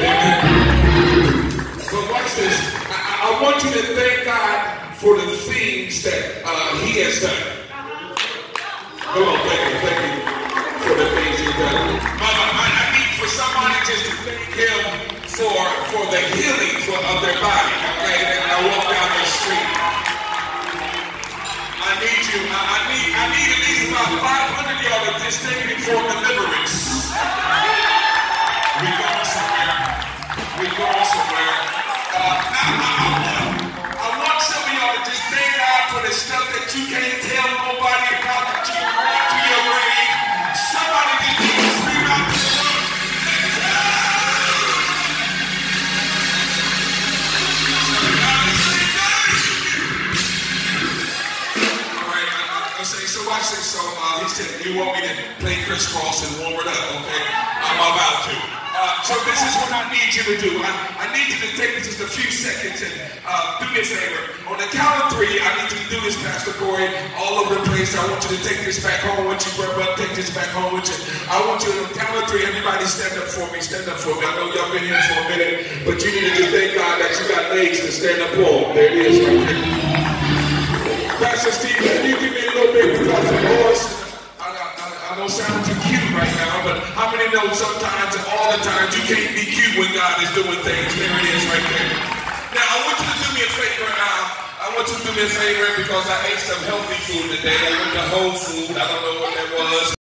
good. But watch this. I, I- want you to thank God for the things that uh, He has done. Come on, thank you, thank you for the things He's done. Mama, I, I need for somebody just to thank Him for for the healing for, of their body. Okay, and I walk down the street. I need you. I, I need. I need at least about 500 of y'all to just thank me for you can't tell nobody about that you to your grave. Somebody so uh, he said, you want me to play crisscross and warm it up, okay? I'm about to. Uh, so this is what I need you to do. I, I need you to take just a few seconds and uh, do me a favor. On the count of three, I need you to do this, Pastor Corey, all over the place. I want you to take this back home with you, brother. Take this back home with you. I want you to, on the count of three, everybody stand up for me. Stand up for me. I know y'all been here for a minute, but you need to thank God that you got legs to stand up on. There it is right there. Pastor Steve, can you give me a little bit of course I, don't sound too cute right now, but how many know sometimes and all the times you can't be cute when God is doing things? There it is right there. Now I want you to do me a favor now. I want you to do me a favor because I ate some healthy food today. I went to Whole Food. I don't know what that was.